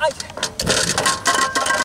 Ay.